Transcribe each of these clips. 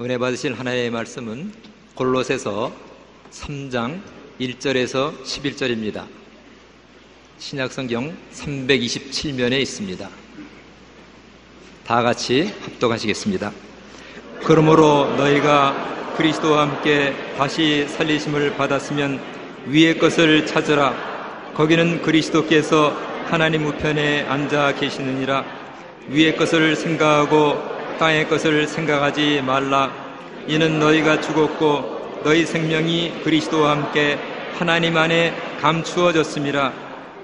은혜 받으실 하나님의 말씀은 골로새서 3장 1절에서 11절입니다. 신약성경 327면에 있습니다. 다 같이 합독하시겠습니다. 그러므로 너희가 그리스도와 함께 다시 살리심을 받았으면 위의 것을 찾으라. 거기는 그리스도께서 하나님 우편에 앉아 계시느니라. 위의 것을 생각하고 땅의 것을 생각하지 말라. 이는 너희가 죽었고 너희 생명이 그리스도와 함께 하나님 안에 감추어졌습니다.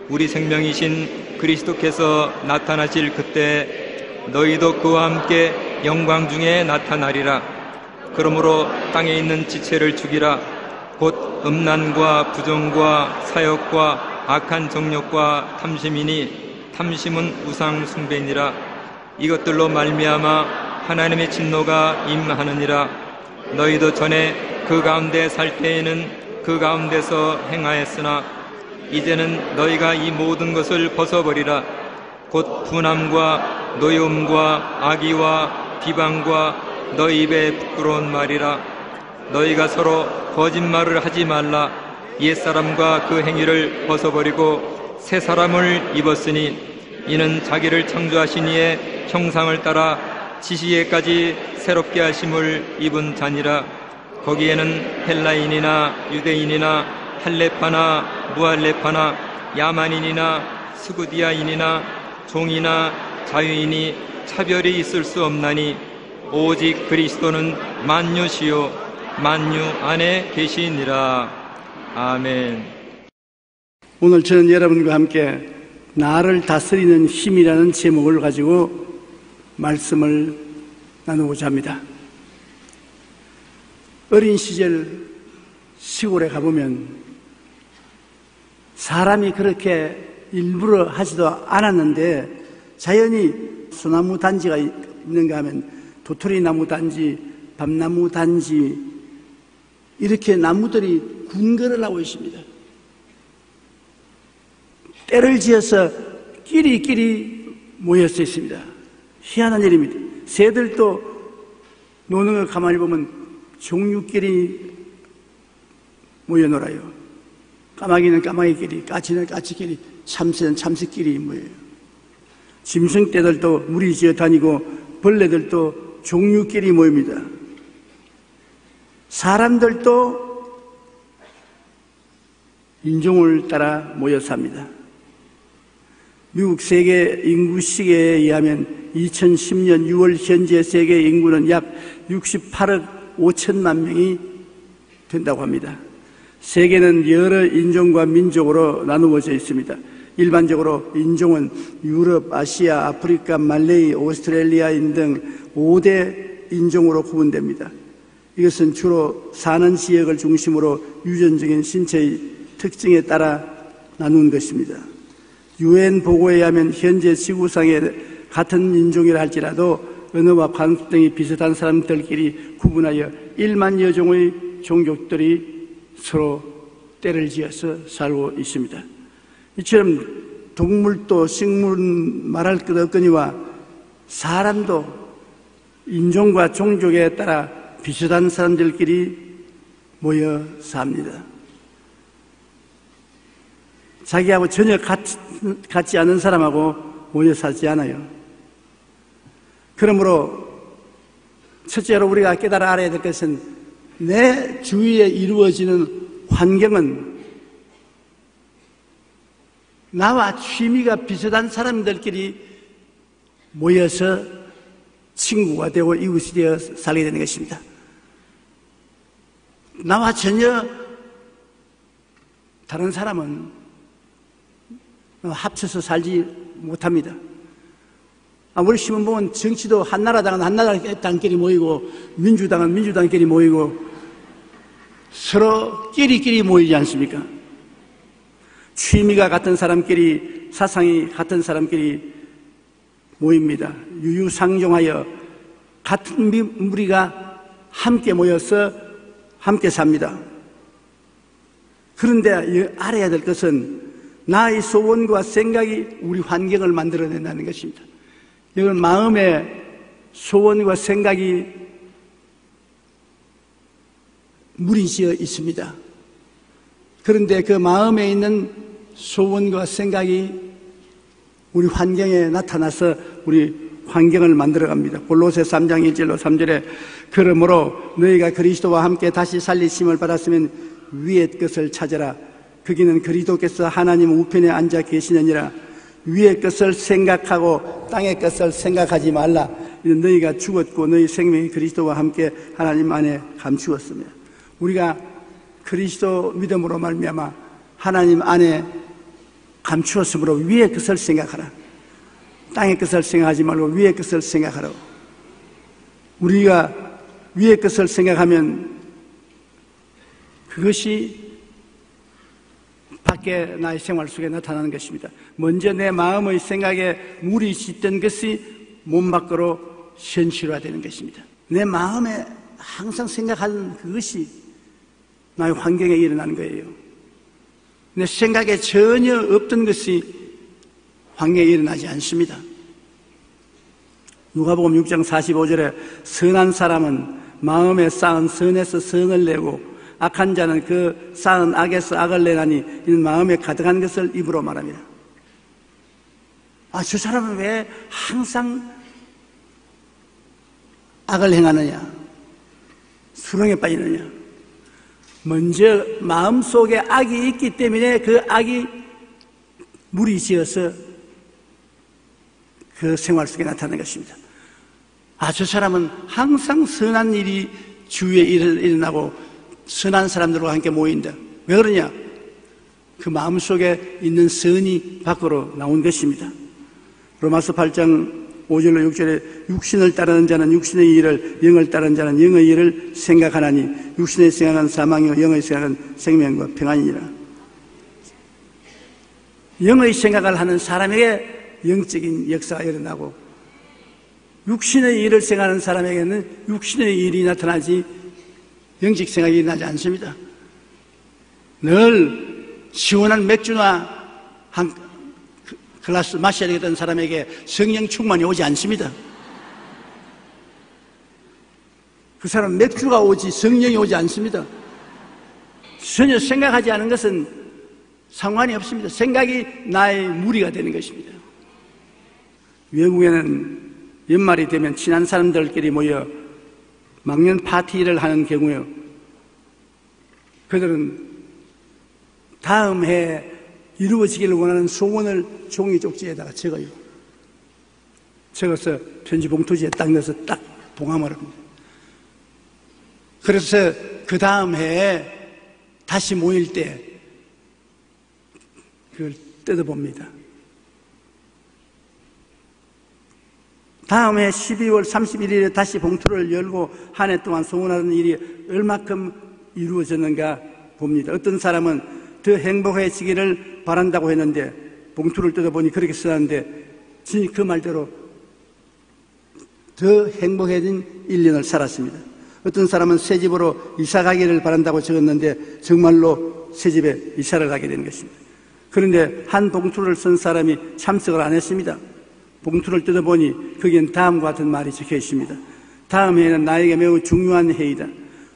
우리 생명이신 그리스도께서 나타나실 그때 너희도 그와 함께 영광 중에 나타나리라. 그러므로 땅에 있는 지체를 죽이라. 곧 음란과 부정과 사역과 악한 정욕과 탐심이니 탐심은 우상 숭배니라. 이것들로 말미암아 하나님의 진노가 임하느니라. 너희도 전에 그 가운데 살 때에는 그 가운데서 행하였으나 이제는 너희가 이 모든 것을 벗어버리라. 곧 분함과 노여움과 악의와 비방과 너희 입에 부끄러운 말이라. 너희가 서로 거짓말을 하지 말라. 옛사람과 그 행위를 벗어버리고 새 사람을 입었으니 이는 자기를 창조하신 이의 형상을 따라 지시에까지 새롭게 하심을 입은 자니라 거기에는 헬라인이나 유대인이나 할레파나 무할레파나 야만인이나 스구디아인이나 종이나 자유인이 차별이 있을 수 없나니 오직 그리스도는 만유시요 만유 안에 계시니라. 아멘. 오늘 저는 여러분과 함께 나를 다스리는 힘이라는 제목을 가지고 말씀을 나누고자 합니다. 어린 시절 시골에 가보면 사람이 그렇게 일부러 하지도 않았는데 자연히 소나무 단지가 있는가 하면 도토리 나무 단지, 밤나무 단지 이렇게 나무들이 군거를 하고 있습니다. 때를 지어서 끼리끼리 모여서 있습니다. 희한한 일입니다. 새들도 노는 걸 가만히 보면 종류끼리 모여 놀아요. 까마귀는 까마귀끼리, 까치는 까치끼리, 참새는 참새끼리 모여요. 짐승 떼들도 무리 지어 다니고 벌레들도 종류끼리 모입니다. 사람들도 인종을 따라 모여 삽니다. 미국 세계 인구 시계에 의하면 2010년 6월 현재 세계 인구는 약 68억 5천만 명이 된다고 합니다. 세계는 여러 인종과 민족으로 나누어져 있습니다. 일반적으로 인종은 유럽, 아시아, 아프리카, 말레이, 오스트레일리아인 등 5대 인종으로 구분됩니다. 이것은 주로 사는 지역을 중심으로 유전적인 신체의 특징에 따라 나눈 것입니다. 유엔 보고에 의하면 현재 지구상에 같은 인종이라 할지라도 언어와 관습 등이 비슷한 사람들끼리 구분하여 1만여 종의 종족들이 서로 때를 지어서 살고 있습니다. 이처럼 동물도 식물은 말할 것 없거니와 사람도 인종과 종족에 따라 비슷한 사람들끼리 모여 삽니다. 자기하고 전혀 같이, 같지 않은 사람하고 모여 살지 않아요. 그러므로 첫째로 우리가 깨달아 알아야 될 것은 내 주위에 이루어지는 환경은 나와 취미가 비슷한 사람들끼리 모여서 친구가 되고 이웃이 되어 살게 되는 것입니다. 나와 전혀 다른 사람은 합쳐서 살지 못합니다. 아무리 보면 정치도 한나라당은 한나라당끼리 모이고 민주당은 민주당끼리 모이고 서로 끼리끼리 모이지 않습니까? 취미가 같은 사람끼리 사상이 같은 사람끼리 모입니다. 유유상종하여 같은 무리가 함께 모여서 함께 삽니다. 그런데 알아야 될 것은 나의 소원과 생각이 우리 환경을 만들어낸다는 것입니다. 이건 마음의 소원과 생각이 물이 지어 있습니다. 그런데 그 마음에 있는 소원과 생각이 우리 환경에 나타나서 우리 환경을 만들어 갑니다. 골로새 3장 1절로 3절에 그러므로 너희가 그리스도와 함께 다시 살리심을 받았으면 위의 것을 찾아라. 거기는 그리스도께서 하나님 우편에 앉아 계시느니라. 위의 것을 생각하고 땅의 것을 생각하지 말라. 너희가 죽었고 너희 생명이 그리스도와 함께 하나님 안에 감추었으며 우리가 그리스도 믿음으로 말미암아 하나님 안에 감추었으므로 위의 것을 생각하라. 땅의 것을 생각하지 말고 위의 것을 생각하라고. 우리가 위의 것을 생각하면 그것이 밖에 나의 생활 속에 나타나는 것입니다. 먼저 내 마음의 생각에 물이 씻던 것이 몸 밖으로 현실화되는 것입니다. 내 마음에 항상 생각하는 그것이 나의 환경에 일어나는 거예요. 내 생각에 전혀 없던 것이 환경에 일어나지 않습니다. 누가복음 6장 45절에 선한 사람은 마음에 쌓은 선에서 선을 내고 악한 자는 그 쌓은 악에서 악을 내나니 이는 마음에 가득한 것을 입으로 말합니다. 아, 저 사람은 왜 항상 악을 행하느냐? 수렁에 빠지느냐? 먼저 마음 속에 악이 있기 때문에 그 악이 물이 지어서 그 생활 속에 나타나는 것입니다. 아, 저 사람은 항상 선한 일이 주위에 일어나고 선한 사람들과 함께 모인다. 왜 그러냐? 그 마음 속에 있는 선이 밖으로 나온 것입니다. 로마서 8장 5절로 6절에 육신을 따르는 자는 육신의 일을 영을 따르는 자는 영의 일을 생각하나니 육신의 생각은 사망이요 영의 생각은 생명과 평안이니라 영의 생각을 하는 사람에게 영적인 역사가 일어나고 육신의 일을 생각하는 사람에게는 육신의 일이 나타나지 영적 생각이 일어나지 않습니다. 늘 시원한 맥주나 한 글라스 마셔야 되겠다는 사람에게 성령 충만이 오지 않습니다. 그 사람 맥주가 오지 성령이 오지 않습니다. 전혀 생각하지 않은 것은 상관이 없습니다. 생각이 나의 무리가 되는 것입니다. 외국에는 연말이 되면 친한 사람들끼리 모여 망년 파티를 하는 경우에 그들은 다음 해 이루어지기를 원하는 소원을 종이 쪽지에다가 적어요. 적어서 편지 봉투지에 딱 넣어서 딱 봉함을 합니다. 그래서 그 다음 해에 다시 모일 때 그걸 뜯어봅니다. 다음 해 12월 31일에 다시 봉투를 열고 한 해 동안 소원하는 일이 얼마큼 이루어졌는가 봅니다. 어떤 사람은 더 행복해지기를 바란다고 했는데 봉투를 뜯어보니 그렇게 써놨는데 그 말대로 더 행복해진 1년을 살았습니다. 어떤 사람은 새 집으로 이사 가기를 바란다고 적었는데 정말로 새 집에 이사를 가게 되는 것입니다. 그런데 한 봉투를 쓴 사람이 참석을 안 했습니다. 봉투를 뜯어보니 거기엔 다음과 같은 말이 적혀 있습니다. 다음 해에는 나에게 매우 중요한 해이다.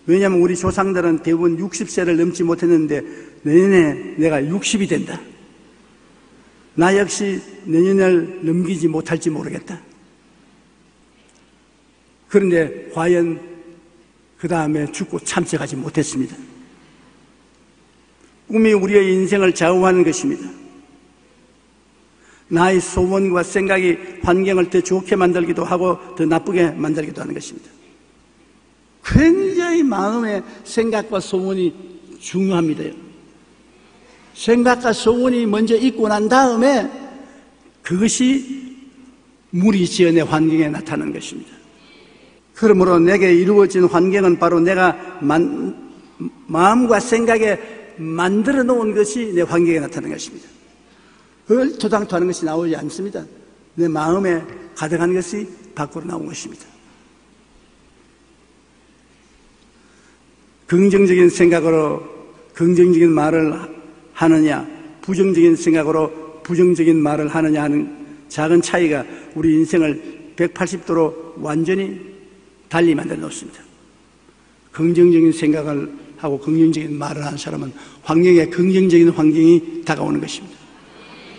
왜냐하면 우리 조상들은 대부분 60세를 넘지 못했는데 내년에 내가 60이 된다. 나 역시 내년을 넘기지 못할지 모르겠다. 그런데 과연 그 다음에 죽고 참석하지 못했습니다. 꿈이 우리의 인생을 좌우하는 것입니다. 나의 소원과 생각이 환경을 더 좋게 만들기도 하고 더 나쁘게 만들기도 하는 것입니다. 굉장히 마음의 생각과 소원이 중요합니다. 생각과 소원이 먼저 있고 난 다음에 그것이 물이 지어 내 환경에 나타나는 것입니다. 그러므로 내게 이루어진 환경은 바로 내가 만, 마음과 생각에 만들어 놓은 것이 내 환경에 나타나는 것입니다. 얼토당토하는 것이 나오지 않습니다. 내 마음에 가득한 것이 밖으로 나온 것입니다. 긍정적인 생각으로 긍정적인 말을 하느냐, 부정적인 생각으로 부정적인 말을 하느냐 하는 작은 차이가 우리 인생을 180도로 완전히 달리 만들어 놓습니다. 긍정적인 생각을 하고 긍정적인 말을 하는 사람은 환경에 긍정적인 환경이 다가오는 것입니다.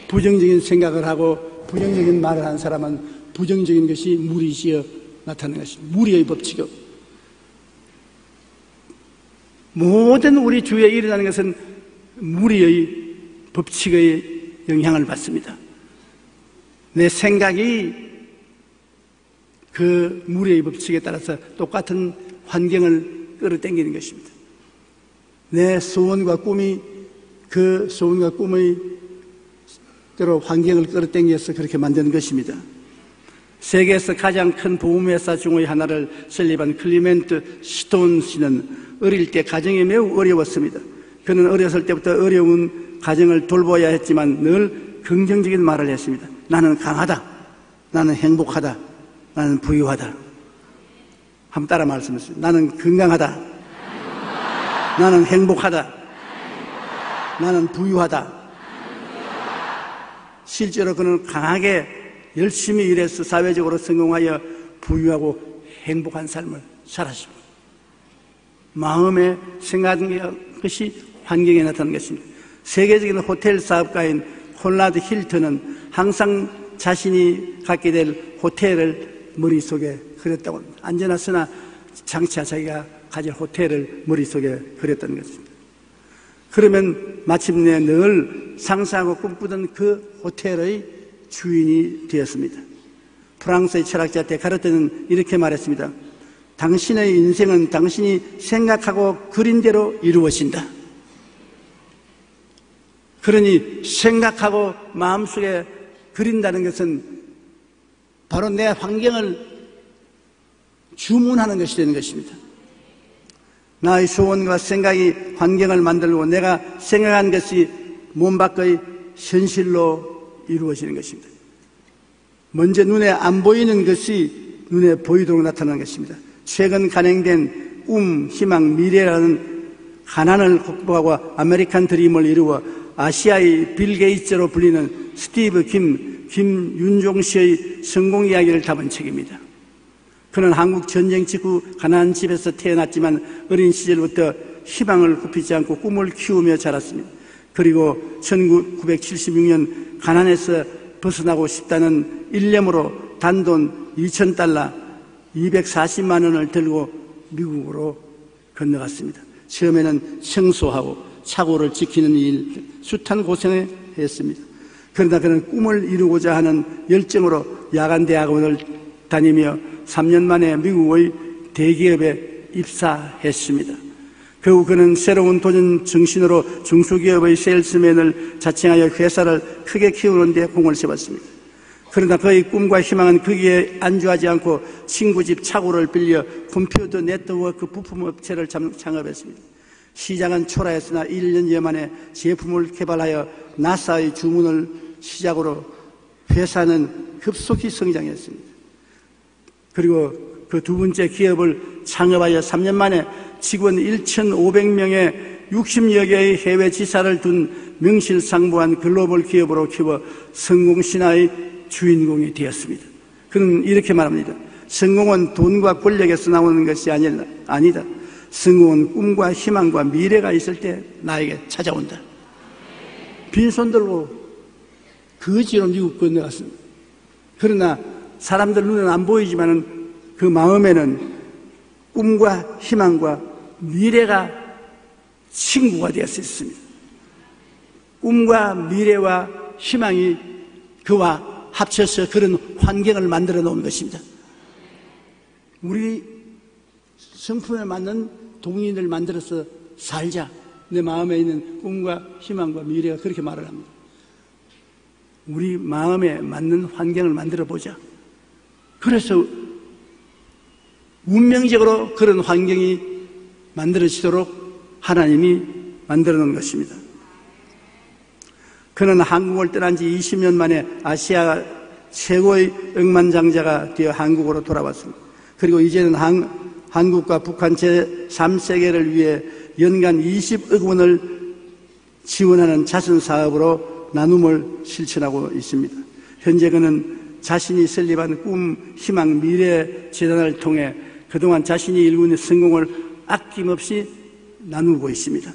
부정적인 생각을 하고 부정적인 말을 하는 사람은 부정적인 것이 무리지어 나타나는 것입니다. 무리의 법칙이요. 모든 우리 주위에 일어나는 것은 무리의 법칙의 영향을 받습니다. 내 생각이 끌림의 법칙에 따라서 똑같은 환경을 끌어당기는 것입니다. 내 소원과 꿈이 그 소원과 꿈의 대로 환경을 끌어당겨서 그렇게 만드는 것입니다. 세계에서 가장 큰 보험회사 중의 하나를 설립한 클리멘트 스톤 씨는 어릴 때 가정이 매우 어려웠습니다. 그는 어렸을 때부터 어려운 가정을 돌보아야 했지만 늘 긍정적인 말을 했습니다. 나는 강하다. 나는 행복하다. 나는 부유하다. 한번 따라 말씀하세요. 나는 건강하다. 나는 행복하다. 나는 부유하다. 실제로 그는 강하게 열심히 일해서 사회적으로 성공하여 부유하고 행복한 삶을 살았습니다. 마음에 생각하는 것이 환경에 나타나는 것입니다. 세계적인 호텔 사업가인 콘라드 힐튼은 항상 자신이 갖게 될 호텔을 머릿속에 그렸다고 합니다. 안전하으나 장차 자기가 가질 호텔을 머릿속에 그렸다는 것입니다. 그러면 마침내 늘 상상하고 꿈꾸던 그 호텔의 주인이 되었습니다. 프랑스의 철학자 데카르트는 이렇게 말했습니다. 당신의 인생은 당신이 생각하고 그린 대로 이루어진다. 그러니 생각하고 마음속에 그린다는 것은 바로 내 환경을 주문하는 것이 되는 것입니다. 나의 소원과 생각이 환경을 만들고 내가 생각한 것이 몸 밖의 현실로 이루어지는 것입니다. 먼저 눈에 안 보이는 것이 눈에 보이도록 나타나는 것입니다. 최근 간행된 꿈, 희망, 미래라는 가난을 극복하고 아메리칸 드림을 이루어 아시아의 빌 게이츠로 불리는 스티브 김, 김윤종 씨의 성공 이야기를 담은 책입니다. 그는 한국 전쟁 직후 가난한 집에서 태어났지만 어린 시절부터 희망을 굽히지 않고 꿈을 키우며 자랐습니다. 그리고 1976년 가난에서 벗어나고 싶다는 일념으로 단돈 2,000달러 240만 원을 들고 미국으로 건너갔습니다. 처음에는 청소하고 차고를 지키는 일, 숱한 고생을 했습니다. 그러나 그는 꿈을 이루고자 하는 열정으로 야간 대학원을 다니며 3년 만에 미국의 대기업에 입사했습니다. 그후 그는 새로운 도전 정신으로 중소기업의 세일스맨을 자칭하여 회사를 크게 키우는 데 공을 세웠습니다. 그러나 그의 꿈과 희망은 거기에 안주하지 않고 친구 집 차고를 빌려 컴퓨터 네트워크 부품업체를 창업했습니다. 시장은 초라했으나 1년여 만에 제품을 개발하여 나사의 주문을 시작으로 회사는 급속히 성장했습니다. 그리고 그 두 번째 기업을 창업하여 3년 만에 직원 1,500명의 60여 개의 해외 지사를 둔 명실상부한 글로벌 기업으로 키워 성공 신화의 주인공이 되었습니다. 그는 이렇게 말합니다. 성공은 돈과 권력에서 나오는 것이 아니다. 성공은 꿈과 희망과 미래가 있을 때 나에게 찾아온다. 빈손 들고 거지로 미국 건너갔습니다. 그러나 사람들 눈에는 안 보이지만 그 마음에는 꿈과 희망과 미래가 친구가 되었습니다. 꿈과 미래와 희망이 그와 합쳐서 그런 환경을 만들어 놓은 것입니다. 우리 성품에 맞는 동인을 만들어서 살자. 내 마음에 있는 꿈과 희망과 미래가 그렇게 말을 합니다. 우리 마음에 맞는 환경을 만들어 보자. 그래서 운명적으로 그런 환경이 만들어지도록 하나님이 만들어 놓은 것입니다. 그는 한국을 떠난 지 20년 만에 아시아 최고의 억만장자가 되어 한국으로 돌아왔습니다. 그리고 이제는 한, 한국과 북한 제3세계를 위해 연간 20억 원을 지원하는 자선 사업으로 나눔을 실천하고 있습니다. 현재 그는 자신이 설립한 꿈, 희망, 미래 재단을 통해 그동안 자신이 일군 성공을 아낌없이 나누고 있습니다.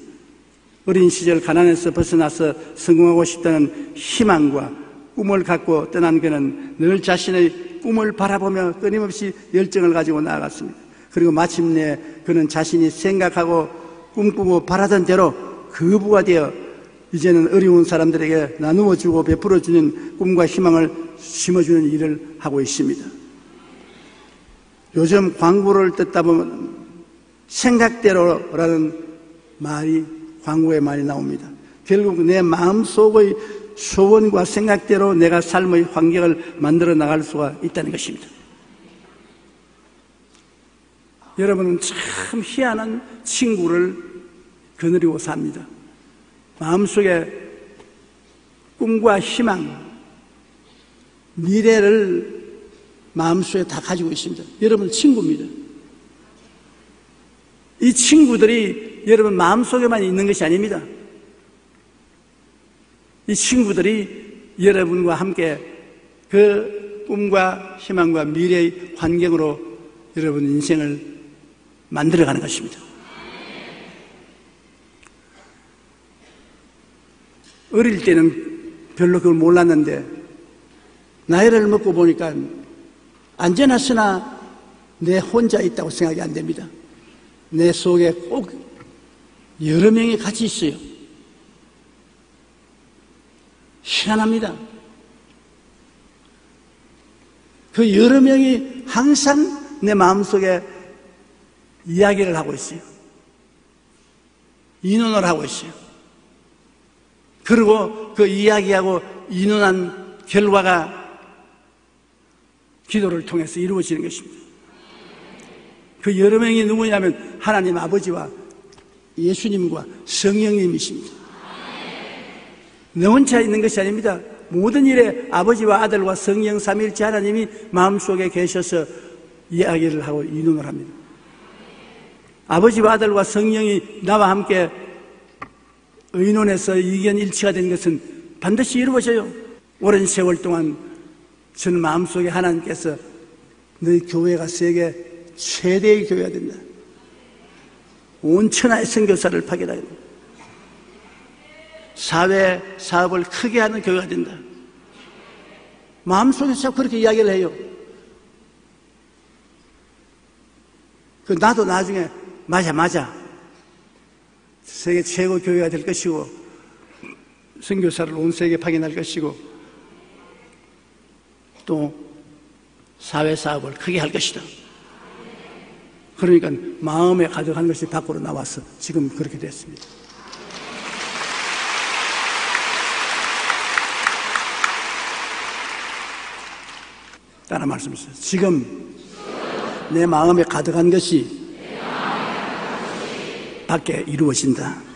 어린 시절 가난에서 벗어나서 성공하고 싶다는 희망과 꿈을 갖고 떠난 그는 늘 자신의 꿈을 바라보며 끊임없이 열정을 가지고 나아갔습니다. 그리고 마침내 그는 자신이 생각하고 꿈꾸고 바라던 대로 거부가 되어 이제는 어려운 사람들에게 나누어 주고 베풀어 주는 꿈과 희망을 심어주는 일을 하고 있습니다. 요즘 광고를 듣다 보면 생각대로라는 말이 광고에 많이 나옵니다. 결국 내 마음속의 소원과 생각대로 내가 삶의 환경을 만들어 나갈 수가 있다는 것입니다. 여러분은 참 희한한 친구를 거느리고 삽니다. 마음속에 꿈과 희망, 미래를 마음속에 다 가지고 있습니다. 여러분 친구입니다. 이 친구들이 여러분 마음속에만 있는 것이 아닙니다. 이 친구들이 여러분과 함께 그 꿈과 희망과 미래의 환경으로 여러분 인생을 만들어가는 것입니다. 어릴 때는 별로 그걸 몰랐는데 나이를 먹고 보니까 안전하으나 내 혼자 있다고 생각이 안 됩니다. 내 속에 꼭 여러 명이 같이 있어요. 희한합니다. 그 여러 명이 항상 내 마음속에 이야기를 하고 있어요. 인원을 하고 있어요. 그리고 그 이야기하고 인원한 결과가 기도를 통해서 이루어지는 것입니다. 그 여러 명이 누구냐면 하나님 아버지와 예수님과 성령님이십니다. 내 혼자 있는 것이 아닙니다. 모든 일에 아버지와 아들과 성령 삼일째 하나님이 마음속에 계셔서 이야기를 하고 인용을 합니다. 아버지와 아들과 성령이 나와 함께 의논해서 의견 일치가 된 것은 반드시 이루어져요. 오랜 세월 동안 저는 마음속에 하나님께서 너희 교회가 세계 최대의 교회가 된다. 온 천하의 선교사를 파견하겠다. 사회 사업을 크게 하는 교회가 된다. 마음속에서 그렇게 이야기를 해요. 그 나도 나중에 맞아 맞아 세계 최고 교회가 될 것이고 선교사를 온 세계에 파견할 것이고 또 사회 사업을 크게 할 것이다. 그러니까 마음에 가득한 것이 밖으로 나와서 지금 그렇게 됐습니다. 따라 말씀하세요. 지금 내 마음에 가득한 것이 밖에 이루어진다.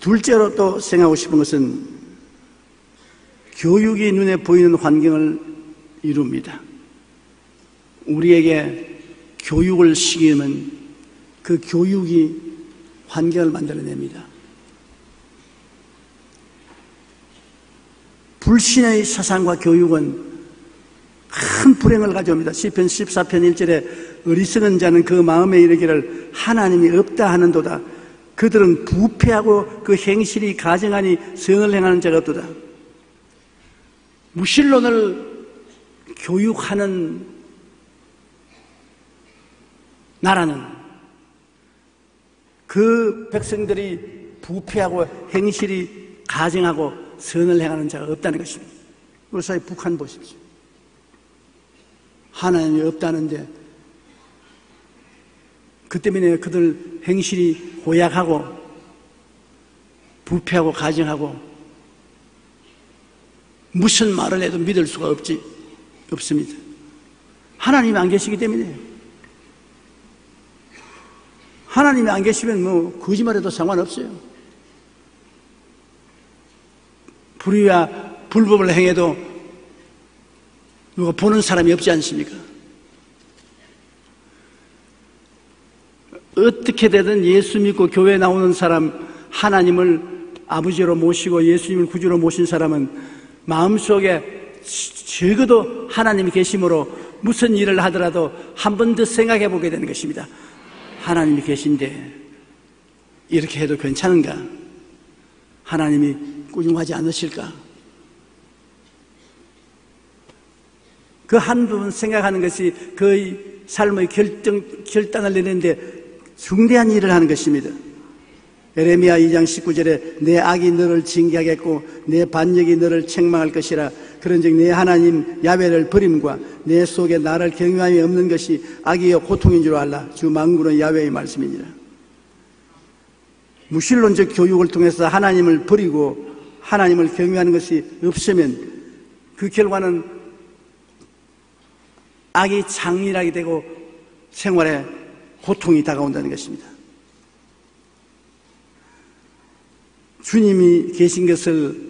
둘째로 또 생각하고 싶은 것은 교육이 눈에 보이는 환경을 이룹니다. 우리에게 교육을 시키면 그 교육이 환경을 만들어냅니다. 불신의 사상과 교육은 큰 불행을 가져옵니다. 시편 14편 1절에 어리석은 자는 그 마음에 이르기를 하나님이 없다 하는도다. 그들은 부패하고 그 행실이 가정하니 성을 행하는 자가 없도다. 무신론을 교육하는 나라는 그 백성들이 부패하고 행실이 가정하고 선을 행하는 자가 없다는 것입니다. 우리 북한 보십시오. 하나님이 없다는데 그 때문에 그들 행실이 고약하고 부패하고 가정하고 무슨 말을 해도 믿을 수가 없지 없습니다. 하나님이 안 계시기 때문에 하나님이 안 계시면 뭐 거짓말해도 상관없어요. 불의와 불법을 행해도 누가 보는 사람이 없지 않습니까? 어떻게 되든 예수 믿고 교회 나오는 사람 하나님을 아버지로 모시고 예수님을 구주로 모신 사람은 마음속에 적어도 하나님이 계심으로 무슨 일을 하더라도 한 번 더 생각해 보게 되는 것입니다. 하나님이 계신데 이렇게 해도 괜찮은가? 하나님이 꾸중하지 않으실까? 그 한 부분 생각하는 것이 그의 삶의 결정, 결단을 내는데 중대한 일을 하는 것입니다. 에레미야 2장 19절에 내 악이 너를 징계하겠고 내 반역이 너를 책망할 것이라. 그런즉 내 하나님 야외를 버림과 내 속에 나를 경외함이 없는 것이 악이요 고통인 줄 알라. 주 망군의 야외의 말씀이니라. 무신론적 교육을 통해서 하나님을 버리고 하나님을 경외하는 것이 없으면 그 결과는 악이 장일하게 되고 생활에 고통이 다가온다는 것입니다. 주님이 계신 것을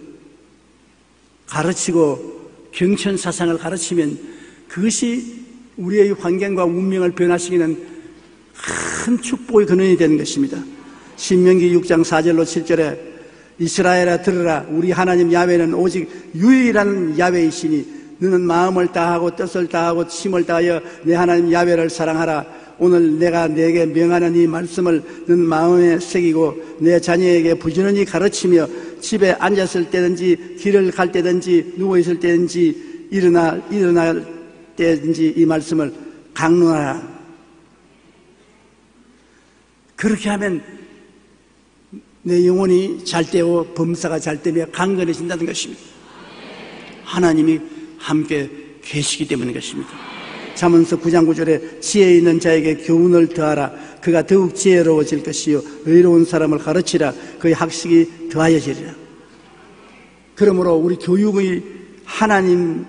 가르치고 경천 사상을 가르치면 그것이 우리의 환경과 운명을 변화시키는 큰 축복의 근원이 되는 것입니다. 신명기 6장 4절로 7절에 이스라엘아 들으라 우리 하나님 야외는 오직 유일한 야외이시니 너는 마음을 다하고 뜻을 다하고 힘을 다하여 내 하나님 야외를 사랑하라 오늘 내가 내게 명하는 이 말씀을 너는 마음에 새기고 내 자녀에게 부지런히 가르치며 집에 앉았을 때든지 길을 갈 때든지 누워 있을 때든지 일어나 일어날 때든지 이 말씀을 강론하라. 그렇게 하면 내 영혼이 잘 되고 범사가 잘 되며 강건해진다는 것입니다. 하나님이 함께 계시기 때문인 것입니다. 자문서 9장 9절에 지혜 있는 자에게 교훈을 더하라. 그가 더욱 지혜로워질 것이요. 의로운 사람을 가르치라. 그의 학식이 더하여지리라. 그러므로 우리 교육의 하나님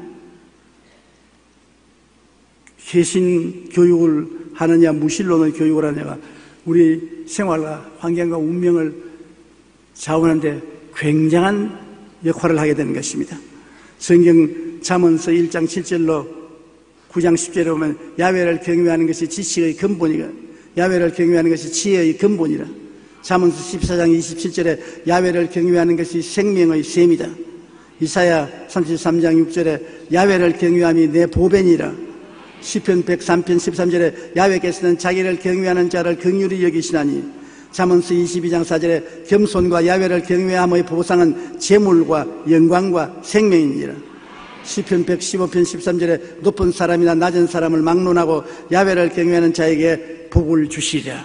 계신 교육을 하느냐, 무신론의 교육을 하느냐가 우리 생활과 환경과 운명을 자원하는데 굉장한 역할을 하게 되는 것입니다. 성경 잠언서 1장 7절로 9장 10절에 보면 야외를 경외하는 것이 지식의 근본이라 야외를 경외하는 것이 지혜의 근본이라. 잠언서 14장 27절에 야외를 경외하는 것이 생명의 셈이다. 이사야 33장 6절에 야외를 경외함이 내 보벤이라. 시편 103편 13절에 야외께서는 자기를 경외하는 자를 긍휼히 여기시나니. 잠언서 22장 4절에 겸손과 야외를 경외함의 보상은 재물과 영광과 생명이니라 시편 115편 13절에 높은 사람이나 낮은 사람을 막론하고 야외를 경외하는 자에게 복을 주시리라.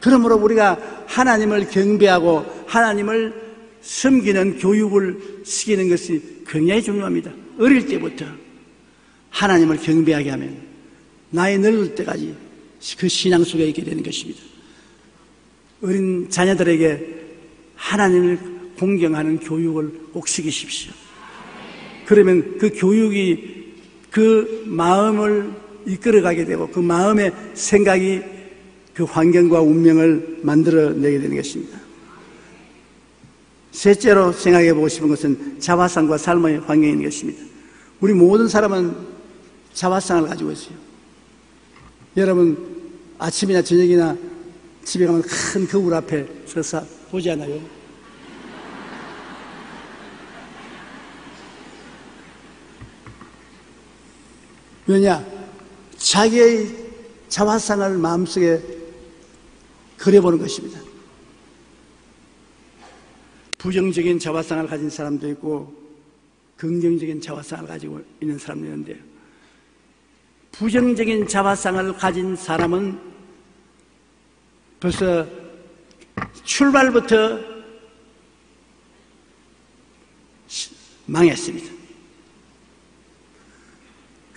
그러므로 우리가 하나님을 경배하고 하나님을 섬기는 교육을 시키는 것이 굉장히 중요합니다. 어릴 때부터 하나님을 경배하게 하면 나이 늙을 때까지 그 신앙 속에 있게 되는 것입니다. 어린 자녀들에게 하나님을 공경하는 교육을 꼭 시키십시오. 그러면 그 교육이 그 마음을 이끌어가게 되고 그 마음의 생각이 그 환경과 운명을 만들어내게 되는 것입니다. 셋째로 생각해 보고 싶은 것은 자화상과 삶의 환경인 것입니다. 우리 모든 사람은 자화상을 가지고 있어요. 여러분 아침이나 저녁이나 집에 가면 큰 거울 앞에 서서 보지 않아요? 왜냐? 자기의 자화상을 마음속에 그려보는 것입니다. 부정적인 자화상을 가진 사람도 있고 긍정적인 자화상을 가지고 있는 사람도 있는데 부정적인 자화상을 가진 사람은 벌써 출발부터 망했습니다.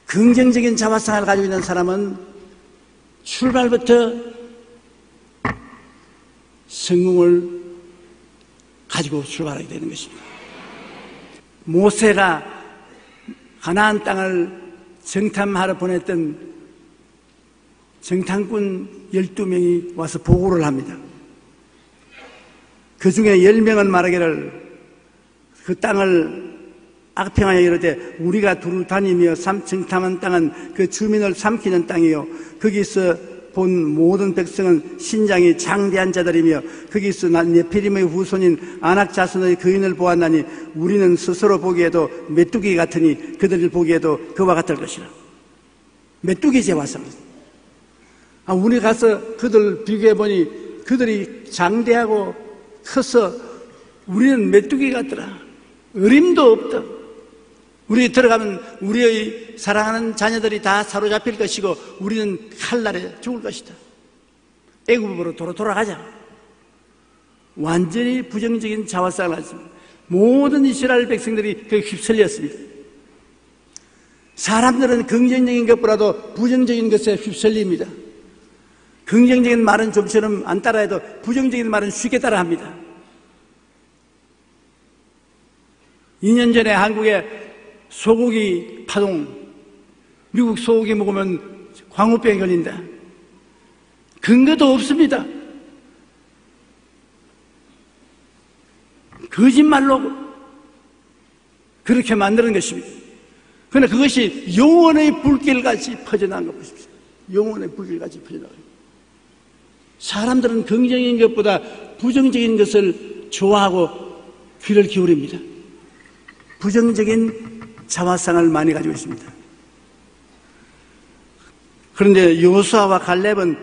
긍정적인 자화상을 가지고 있는 사람은 출발부터 성공을 가지고 출발하게 되는 것입니다. 모세가 가나안 땅을 정탐하러 보냈던 정탐꾼 12명이 와서 보고를 합니다. 그 중에 10명은 말하기를 그 땅을 악평하여 이르되 우리가 두루 다니며 삼층 탐한 땅은 그 주민을 삼키는 땅이요 거기서 본 모든 백성은 신장이 장대한 자들이며 거기서 난 네피림의 후손인 안악 자손의 거인을 보았나니 우리는 스스로 보기에도 메뚜기 같으니 그들을 보기에도 그와 같을 것이라. 메뚜기 제와상. 아, 우리 가서 그들 비교해 보니 그들이 장대하고 커서 우리는 메뚜기 같더라. 어림도 없다. 우리 들어가면 우리의 사랑하는 자녀들이 다 사로잡힐 것이고 우리는 칼날에 죽을 것이다. 애굽으로 도로 돌아가자. 완전히 부정적인 자화상을 하습니다 모든 이스라엘 백성들이 그 휩쓸렸습니다. 사람들은 긍정적인 것보다도 부정적인 것에 휩쓸립니다. 긍정적인 말은 좀처럼 안 따라해도 부정적인 말은 쉽게 따라합니다. 2년 전에 한국에 소고기 파동, 미국 소고기 먹으면 광우병이 걸린다. 근거도 없습니다. 거짓말로 그렇게 만드는 것입니다. 그러나 그것이 영원의 불길같이 퍼져나간 것 보십시오. 영원의 불길같이 퍼져나가요. 사람들은 긍정적인 것보다 부정적인 것을 좋아하고 귀를 기울입니다. 부정적인 자화상을 많이 가지고 있습니다. 그런데 요수아와 갈렙은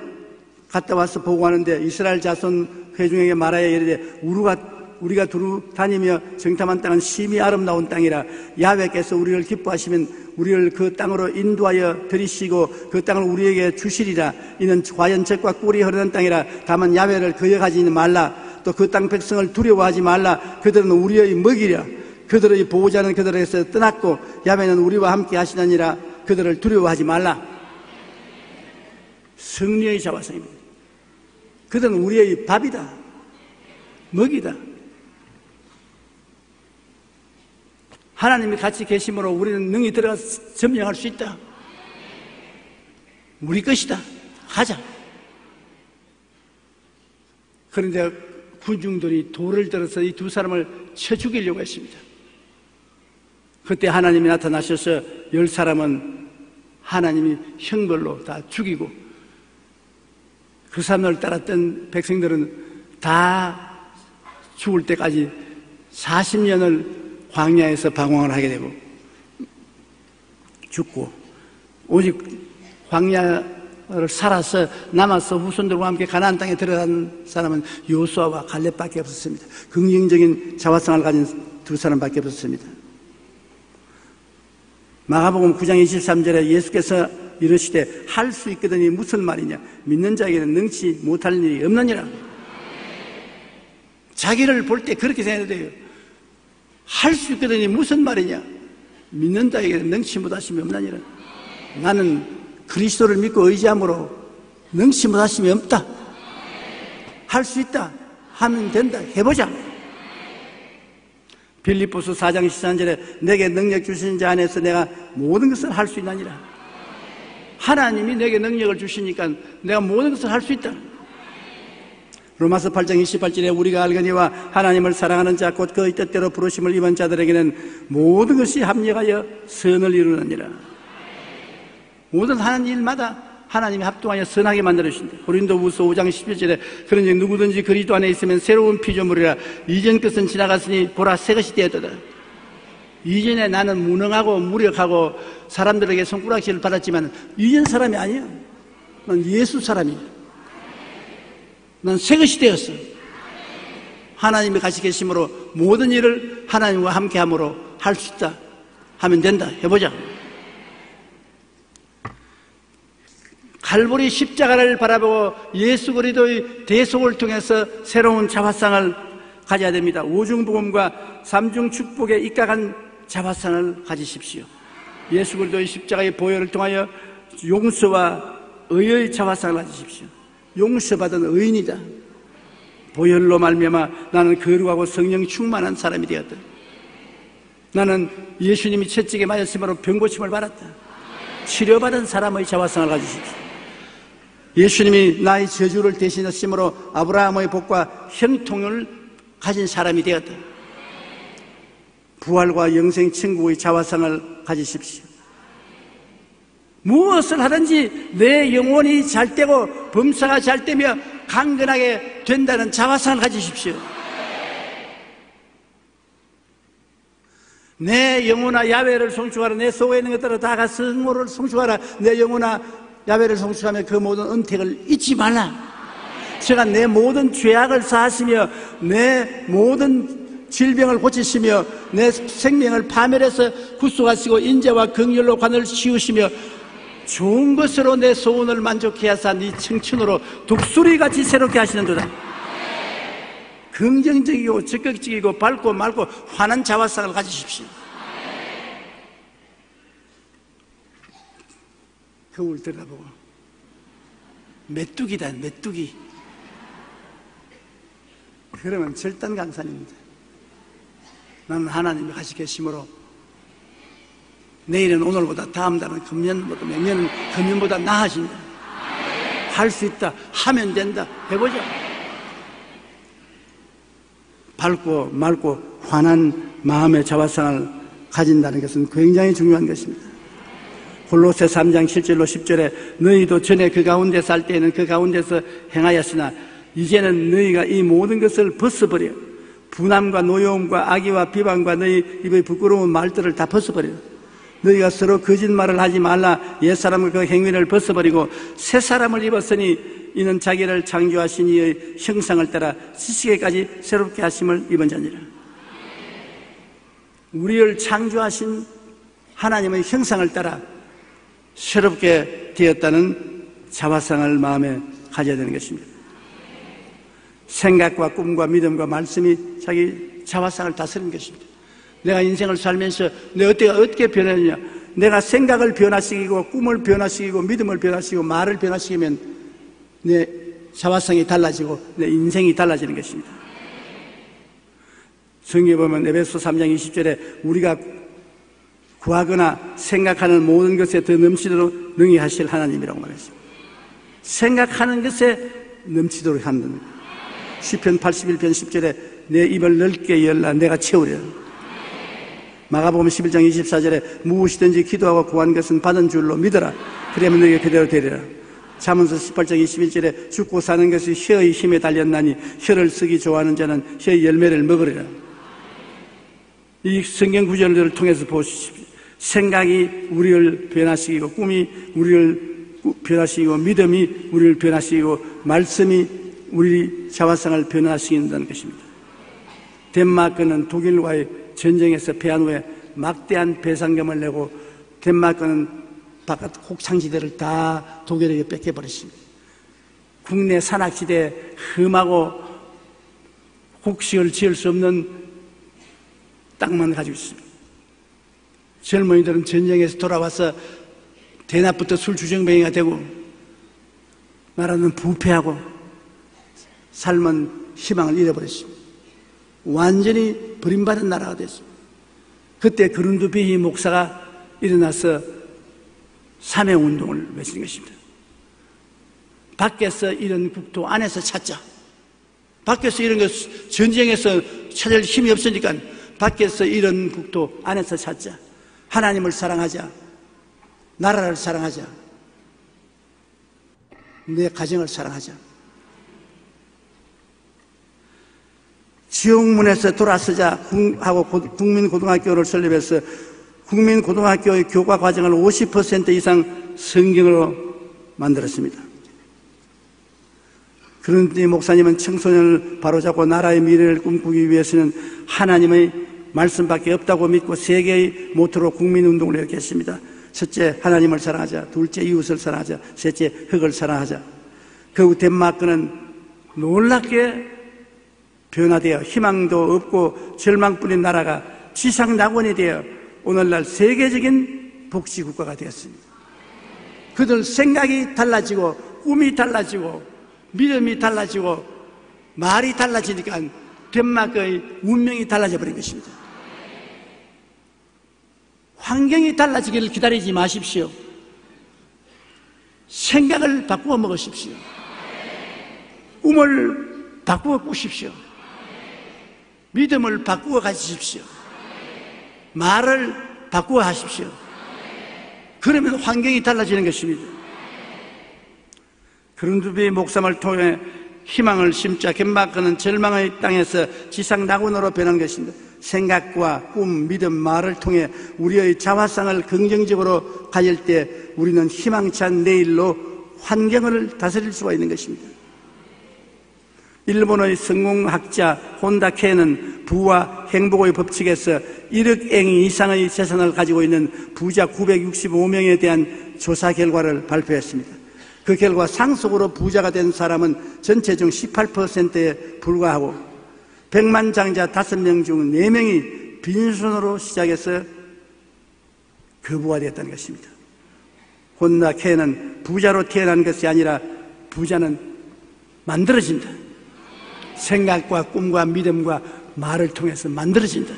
갔다 와서 보고하는데 이스라엘 자손 회중에게 말하여 이르되 우리가 우리가 두루 다니며 정탐한 땅은 심히 아름다운 땅이라 야훼께서 우리를 기뻐하시면 우리를 그 땅으로 인도하여 들이시고 그 땅을 우리에게 주시리라. 이는 과연 적과 꿀이 흐르는 땅이라. 다만 야훼를 거역하지 말라. 또 그 땅 백성을 두려워하지 말라. 그들은 우리의 먹이랴 그들의 보호자는 그들에게서 떠났고 야매는 우리와 함께 하시느니라 그들을 두려워하지 말라. 승리의 자화성입니다. 그들은 우리의 밥이다. 먹이다. 하나님이 같이 계심으로 우리는 능히 들어가서 점령할 수 있다. 우리 것이다. 하자. 그런데 군중들이 돌을 들어서 이 두 사람을 쳐 죽이려고 했습니다. 그때 하나님이 나타나셔서 열 사람은 하나님이 형벌로 다 죽이고 그 사람을 따랐던 백성들은 다 죽을 때까지 40년을 광야에서 방황을 하게 되고 죽고 오직 광야를 살아서 남아서 후손들과 함께 가나안 땅에 들어간 사람은 요수아와 갈렙밖에 없었습니다. 긍정적인 자화성을 가진 두 사람밖에 없었습니다. 마가복음 9장 23절에 예수께서 이르시되 할 수 있거든이 무슨 말이냐? 믿는 자에게는 능치 못할 일이 없느니라. 자기를 볼 때 그렇게 생각해야 돼요. 할 수 있거든이 무슨 말이냐? 믿는 자에게는 능치 못하심이 없느니라. 나는 그리스도를 믿고 의지함으로 능치 못하심이 없다. 할 수 있다 하면 된다. 해보자 빌리포스 4장 13절에 내게 능력 주신 자 안에서 내가 모든 것을 할 수 있나니라. 하나님이 내게 능력을 주시니까 내가 모든 것을 할 수 있다. 로마서 8장 28절에 우리가 알거니와 하나님을 사랑하는 자 곧 그의 뜻대로 부르심을 입은 자들에게는 모든 것이 합력하여 선을 이루느니라. 모든 하는 일마다 하나님이 합동하여 선하게 만들어 주신다. 고린도후서 5장 11절에 그런지 누구든지 그리스도 안에 있으면 새로운 피조물이라 이전 것은 지나갔으니 보라 새 것이 되었다. 이전에 나는 무능하고 무력하고 사람들에게 손가락질을 받았지만 이전 사람이 아니야. 난 예수 사람이야. 난 새 것이 되었어. 하나님이 같이 계심으로 모든 일을 하나님과 함께 함으로 할 수 있다. 하면 된다. 해보자. 갈보리 십자가를 바라보고 예수 그리도의 대속을 통해서 새로운 자화상을 가져야 됩니다. 오중복음과 삼중 축복에 입각한 자화상을 가지십시오. 예수 그리도의 십자가의 보혈을 통하여 용서와 의의 자화상을 가지십시오. 용서받은 의인이다. 보혈로 말미암아 나는 거룩하고 성령 충만한 사람이 되었다. 나는 예수님이 채찍에 맞았으므로 병고침을 받았다. 치료받은 사람의 자화상을 가지십시오. 예수님이 나의 저주를 대신하심으로 아브라함의 복과 형통을 가진 사람이 되었다. 부활과 영생 천국의 자화상을 가지십시오. 무엇을 하든지 내 영혼이 잘 되고 범사가 잘 되며 강건하게 된다는 자화상을 가지십시오. 내 영혼아 야외를 송축하라 내 속에 있는 것들을 다가 성모를 송축하라 내 영혼아 야외를 송축하며 그 모든 은택을 잊지 말라. 제가 내 모든 죄악을 사하시며 내 모든 질병을 고치시며 내 생명을 파멸해서 구속하시고 인재와 긍휼로 관을 씌우시며 좋은 것으로 내 소원을 만족해 하사 네 청춘으로 독수리같이 새롭게 하시는 도다. 긍정적이고 적극적이고 밝고 맑고 환한 자화상을 가지십시오 거울 들어보고. 메뚜기다 메뚜기. 그러면 절단 강산입니다 나는 하나님이 하시 계심으로 내일은 오늘보다 다음 달은 금년보다 내년은 금년보다 나아진다 할 수 있다 하면 된다. 해보자 밝고 맑고 환한 마음의 자화상을 가진다는 것은 굉장히 중요한 것입니다 골로새 3장 7절로 10절에 너희도 전에 그 가운데 살 때에는 그 가운데서 행하였으나 이제는 너희가 이 모든 것을 벗어버려 분함과 노여움과 악의와 비방과 너희 입의 부끄러운 말들을 다 벗어버려. 너희가 서로 거짓말을 하지 말라. 옛사람과 그 행위를 벗어버리고 새 사람을 입었으니 이는 자기를 창조하신 이의 형상을 따라 지식에까지 새롭게 하심을 입은 자니라. 우리를 창조하신 하나님의 형상을 따라 새롭게 되었다는 자화상을 마음에 가져야 되는 것입니다. 생각과 꿈과 믿음과 말씀이 자기 자화상을 다스리는 것입니다. 내가 인생을 살면서 내 어떻게 어떻게 변했느냐? 내가 생각을 변화시키고 꿈을 변화시키고 믿음을 변화시키고 말을 변화시키면 내 자화상이 달라지고 내 인생이 달라지는 것입니다. 성경에 보면 에베소 3장 20절에 우리가 구하거나 생각하는 모든 것에 더 넘치도록 능히 하실 하나님이라고 말했습니다. 생각하는 것에 넘치도록 거예요. 시편 81편 10절에 내 입을 넓게 열라 내가 채우려. 마가복음 11장 24절에 무엇이든지 기도하고 구한 것은 받은 줄로 믿어라. 그러면 너희가 그대로 되리라. 자문서 18장 21절에 죽고 사는 것이 혀의 힘에 달렸나니 혀를 쓰기 좋아하는 자는 혀의 열매를 먹으리라. 이 성경 구절들을 통해서 보십시오. 생각이 우리를 변화시키고 꿈이 우리를 변화시키고 믿음이 우리를 변화시키고 말씀이 우리 자화상을 변화시킨다는 것입니다. 덴마크는 독일과의 전쟁에서 패한 후에 막대한 배상금을 내고 덴마크는 바깥 곡창지대를 다 독일에게 뺏겨버렸습니다. 국내 산악지대에 험하고 곡식을 지을 수 없는 땅만 가지고 있습니다. 젊은이들은 전쟁에서 돌아와서 대낮부터 술 주정뱅이가 되고 나라는 부패하고 삶은 희망을 잃어버렸습니다. 완전히 버림받은 나라가 됐습니다. 그때 그룬드비히 목사가 일어나서 사명운동을 외치는 것입니다. 밖에서 이런 국토 안에서 찾자. 밖에서 이런 것 전쟁에서 찾을 힘이 없으니까 밖에서 이런 국토 안에서 찾자. 하나님을 사랑하자. 나라를 사랑하자. 내 가정을 사랑하자. 지옥문에서 돌아서자 하고 국민고등학교를 설립해서 국민고등학교의 교과 과정을 50% 이상 성경으로 만들었습니다. 그런데 목사님은 청소년을 바로잡고 나라의 미래를 꿈꾸기 위해서는 하나님의 말씀밖에 없다고 믿고 세계의 모토로 국민운동을 일으켰습니다. 첫째, 하나님을 사랑하자. 둘째, 이웃을 사랑하자. 셋째, 흙을 사랑하자. 그 덴마크는 놀랍게 변화되어 희망도 없고 절망뿐인 나라가 지상 낙원이 되어 오늘날 세계적인 복지 국가가 되었습니다. 그들 생각이 달라지고 꿈이 달라지고 믿음이 달라지고 말이 달라지니까 덴마크의 운명이 달라져 버린 것입니다. 환경이 달라지기를 기다리지 마십시오. 생각을 바꾸어 먹으십시오. 꿈을 바꾸어 꾸십시오. 믿음을 바꾸어 가지십시오. 말을 바꾸어 하십시오. 그러면 환경이 달라지는 것입니다. 그런두비 목삼을 통해 희망을 심자 갯막하는 절망의 땅에서 지상 낙원으로 변한 것입니다. 생각과 꿈, 믿음, 말을 통해 우리의 자화상을 긍정적으로 가질 때 우리는 희망찬 내일로 환경을 다스릴 수가 있는 것입니다. 일본의 성공학자 혼다케는 부와 행복의 법칙에서 1억 eng 이상의 재산을 가지고 있는 부자 965명에 대한 조사 결과를 발표했습니다. 그 결과 상속으로 부자가 된 사람은 전체 중 18%에 불과하고 100만 장자 5명 중 4명이 빈손으로 시작해서 거부가 되었다는 것입니다. 혼다케는 부자로 태어난 것이 아니라 부자는 만들어진다. 생각과 꿈과 믿음과 말을 통해서 만들어진다.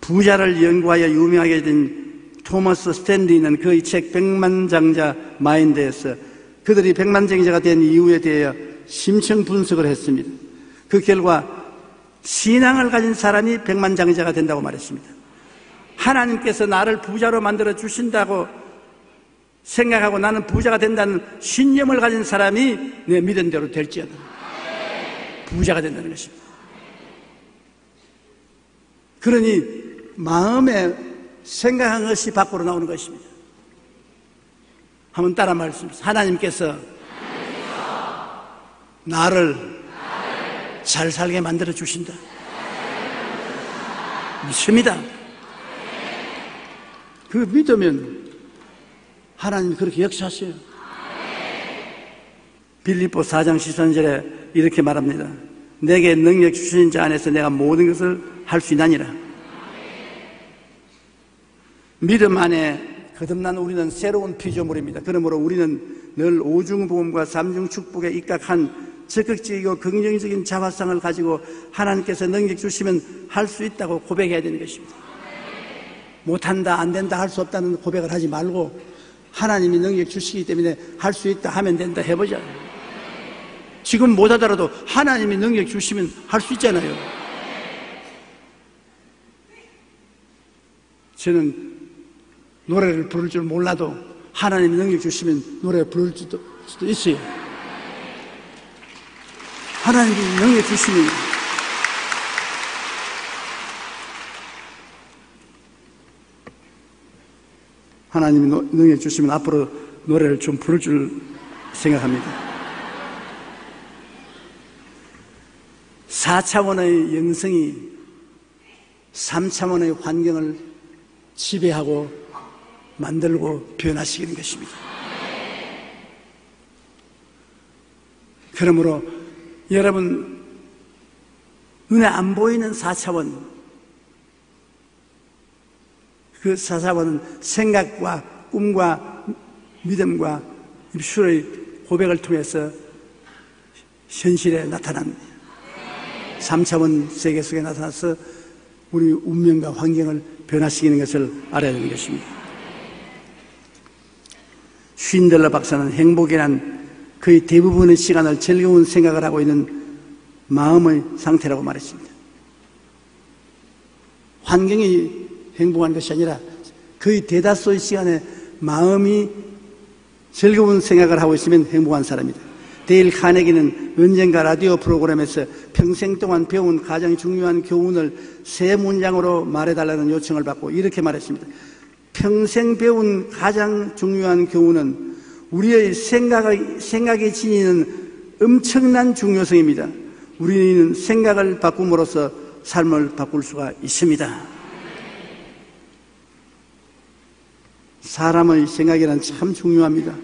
부자를 연구하여 유명하게 된 토머스 스탠리는 그의 책 백만장자 마인드에서 그들이 백만장자가 된 이유에 대하여 심층 분석을 했습니다. 그 결과 신앙을 가진 사람이 백만장자가 된다고 말했습니다. 하나님께서 나를 부자로 만들어 주신다고 생각하고 나는 부자가 된다는 신념을 가진 사람이 내 믿은 대로 될지어다. 부자가 된다는 것입니다. 그러니 마음에 생각한 것이 밖으로 나오는 것입니다. 한번 따라 말씀하세요. 하나님께서 나를 잘 살게 만들어 주신다. 믿습니다. 그 믿으면 하나님 그렇게 역사하세요. 빌립보 4장 13절에 이렇게 말합니다. 내게 능력 주신 자 안에서 내가 모든 것을 할 수 있나니라. 믿음 안에 거듭난 우리는 새로운 피조물입니다. 그러므로 우리는 늘 오중보험과 삼중축복에 입각한 적극적이고 긍정적인 자화상을 가지고 하나님께서 능력 주시면 할 수 있다고 고백해야 되는 것입니다. 못한다, 안 된다, 할 수 없다는 고백을 하지 말고 하나님이 능력 주시기 때문에 할 수 있다 하면 된다 해보자. 지금 못하더라도 하나님이 능력 주시면 할 수 있잖아요. 저는 노래를 부를 줄 몰라도 하나님이 능력 주시면 노래 부를 수도 있어요. 하나님이 능력 주시면 하나님이 능력 주시면 앞으로 노래를 좀 부를 줄 생각합니다. 4차원의 영성이 3차원의 환경을 지배하고 만들고 변화시키는 것입니다. 그러므로 여러분 눈에 안 보이는 4차원 그 4차원은 생각과 꿈과 믿음과 입술의 고백을 통해서 현실에 나타납니다. 3차원 세계 속에 나타나서 우리 운명과 환경을 변화시키는 것을 알아야 되는 것입니다. 쉰들러 박사는 행복이란 거의 대부분의 시간을 즐거운 생각을 하고 있는 마음의 상태라고 말했습니다. 환경이 행복한 것이 아니라 거의 대다수의 시간에 마음이 즐거운 생각을 하고 있으면 행복한 사람이다. 데일 카네기는 언젠가 라디오 프로그램에서 평생 동안 배운 가장 중요한 교훈을 세 문장으로 말해달라는 요청을 받고 이렇게 말했습니다. 평생 배운 가장 중요한 교훈은 우리의 생각이, 생각이 지니는 엄청난 중요성입니다. 우리는 생각을 바꿈으로써 삶을 바꿀 수가 있습니다. 사람의 생각이란 참 중요합니다.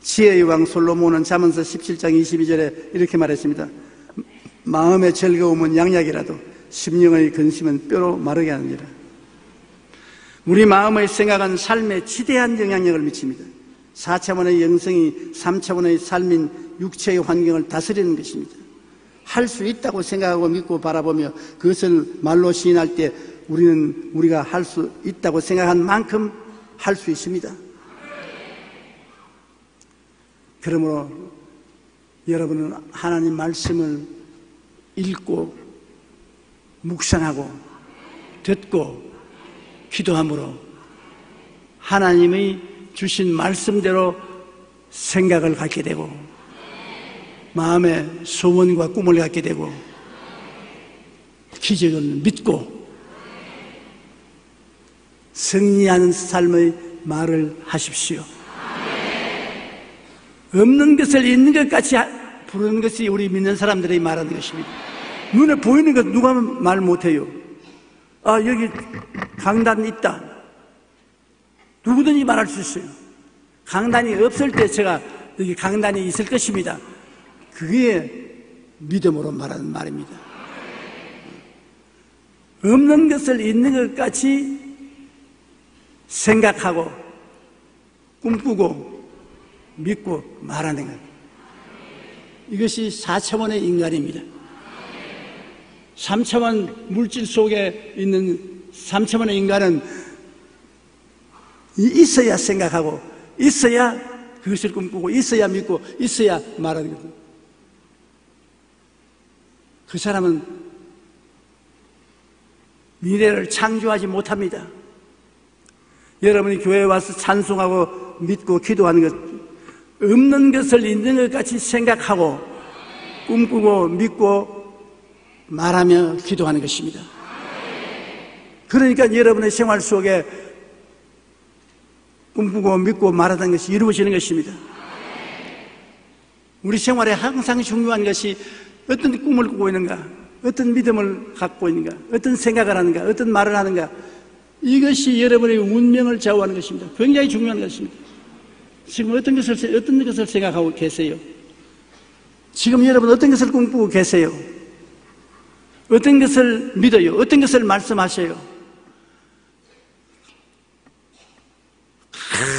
지혜의 왕 솔로몬은 자문서 17장 22절에 이렇게 말했습니다. 마음의 즐거움은 양약이라도 심령의 근심은 뼈로 마르게 하느니라. 우리 마음의 생각은 삶에 지대한 영향력을 미칩니다. 4차원의 영성이 3차원의 삶인 육체의 환경을 다스리는 것입니다. 할 수 있다고 생각하고 믿고 바라보며 그것을 말로 시인할 때 우리는 우리가 할 수 있다고 생각한 만큼 할 수 있습니다. 그러므로 여러분은 하나님 말씀을 읽고 묵상하고 듣고 기도함으로 하나님의 주신 말씀대로 생각을 갖게 되고 마음의 소원과 꿈을 갖게 되고 기적을 믿고 승리하는 삶의 말을 하십시오. 없는 것을 있는 것 같이 부르는 것이 우리 믿는 사람들이 말하는 것입니다. 눈에 보이는 것 누가 말 못해요. 아, 여기 강단 있다. 누구든지 말할 수 있어요. 강단이 없을 때 제가 여기 강단이 있을 것입니다. 그게 믿음으로 말하는 말입니다. 없는 것을 있는 것 같이 생각하고 꿈꾸고 믿고 말하는 것. 이것이 4차원의 인간입니다. 3차원 물질 속에 있는 3차원의 인간은 있어야 생각하고 있어야 그것을 꿈꾸고 있어야 믿고 있어야 말하는 거그 사람은 미래를 창조하지 못합니다. 여러분이 교회에 와서 찬송하고 믿고 기도하는 것, 없는 것을 있는 것 같이 생각하고 꿈꾸고 믿고 말하며 기도하는 것입니다. 그러니까 여러분의 생활 속에 꿈꾸고 믿고 말하는 것이 이루어지는 것입니다. 우리 생활에 항상 중요한 것이 어떤 꿈을 꾸고 있는가? 어떤 믿음을 갖고 있는가? 어떤 생각을 하는가? 어떤 말을 하는가? 이것이 여러분의 운명을 좌우하는 것입니다. 굉장히 중요한 것입니다. 지금 어떤 것을, 어떤 것을 생각하고 계세요? 지금 여러분 어떤 것을 꿈꾸고 계세요? 어떤 것을 믿어요? 어떤 것을 말씀하셔요?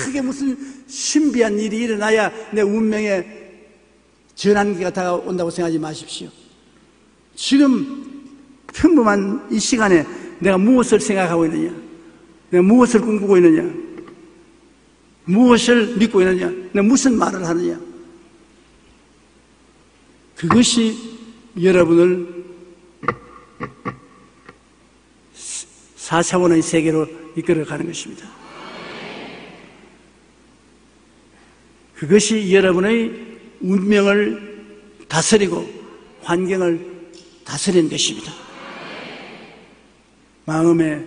크게 무슨 신비한 일이 일어나야 내 운명에 전환기가 다가온다고 생각하지 마십시오. 지금 평범한 이 시간에 내가 무엇을 생각하고 있느냐? 내가 무엇을 꿈꾸고 있느냐? 무엇을 믿고 있느냐? 내가 무슨 말을 하느냐? 그것이 여러분을 4차원의 세계로 이끌어 가는 것입니다. 그것이 여러분의 운명을 다스리고 환경을 다스리는 것입니다. 마음에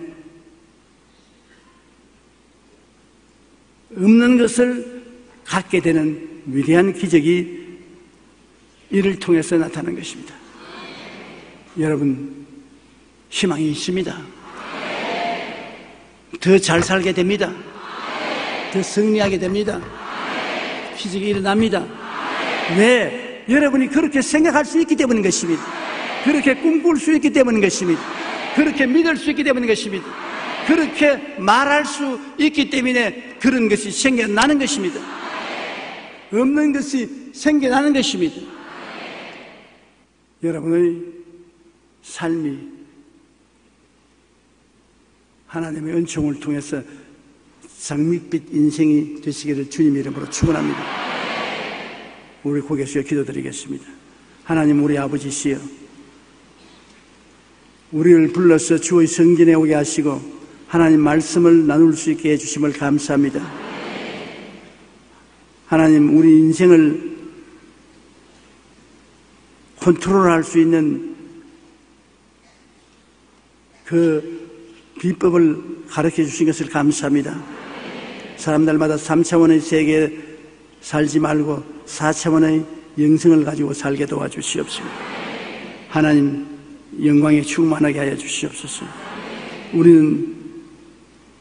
없는 것을 갖게 되는 위대한 기적이 이를 통해서 나타난 것입니다. 여러분, 희망이 있습니다. 더 잘 살게 됩니다. 더 승리하게 됩니다. 기적이 일어납니다. 왜? 여러분이 그렇게 생각할 수 있기 때문인 것입니다. 그렇게 꿈꿀 수 있기 때문인 것입니다. 그렇게 믿을 수 있기 때문인 것입니다. 그렇게 말할 수 있기 때문에 그런 것이 생겨나는 것입니다. 없는 것이 생겨나는 것입니다. 여러분의 삶이 하나님의 은총을 통해서 장밋빛 인생이 되시기를 주님 이름으로 축원합니다. 우리 고개 숙여 기도드리겠습니다. 하나님 우리 아버지시여 우리를 불러서 주의 성전에 오게 하시고 하나님 말씀을 나눌 수 있게 해주심을 감사합니다. 하나님 우리 인생을 컨트롤할 수 있는 그 비법을 가르쳐 주신 것을 감사합니다. 사람들마다 3차원의 세계에 살지 말고 4차원의 영성을 가지고 살게 도와주시옵소서. 하나님 영광에 충만하게 하여 주시옵소서. 우리는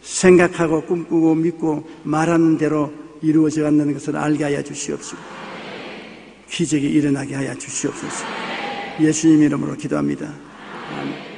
생각하고 꿈꾸고 믿고 말하는 대로 이루어져 간다는 것을 알게 하여 주시옵소서. 기적이 일어나게 하여 주시옵소서. 예수님 이름으로 기도합니다. 아멘.